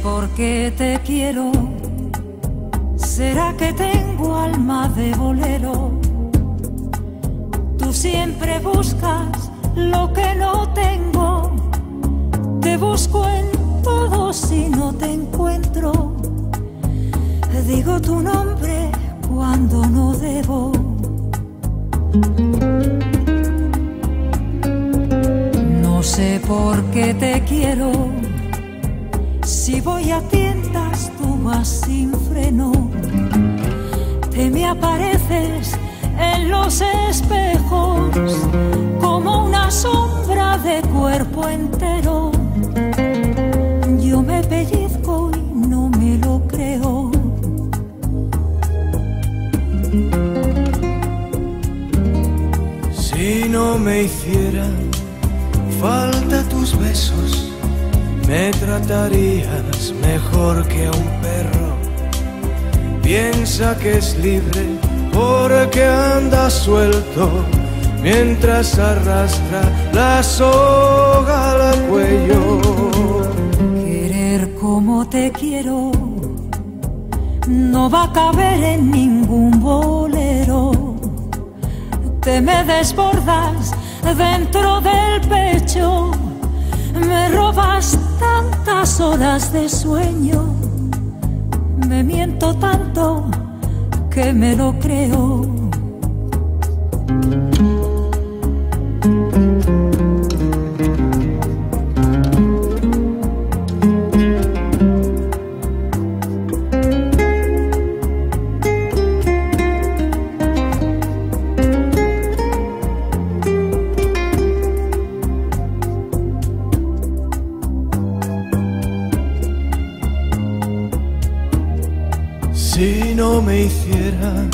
sé por qué te quiero. ¿Será que tengo alma de bolero? Tú siempre buscas lo que no tengo. Te busco en todo si no te encuentro. Digo tu nombre cuando no debo. No sé por qué te quiero. Si voy a tiendas, tú vas sin freno. Te me apareces en los espejos como una sombra de cuerpo entero. Yo me pellizco y no me lo creo. Si no me hicieran falta tus besos, me tratarías mejor que a un perro. Piensa que es libre porque anda suelto mientras arrastra la soga al cuello. Querer como te quiero no va a caber en ningún bolero. Te me desbordas dentro del pecho, me robas tantas horas de sueño, me miento tanto que me lo creo. Si no me hicieran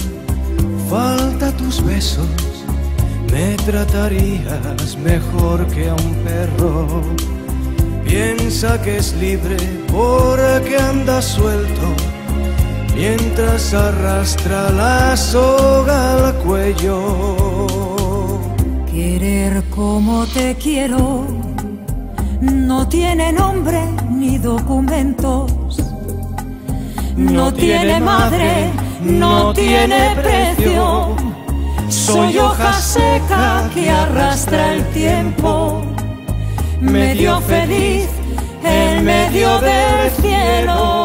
falta tus besos, me tratarías mejor que a un perro. Piensa que es libre porque anda suelto mientras arrastra la soga al cuello. Querer como te quiero no tiene nombre ni documentos. No tiene madre, no tiene precio. Soy hoja seca que arrastra el tiempo. Medio feliz en medio del cielo.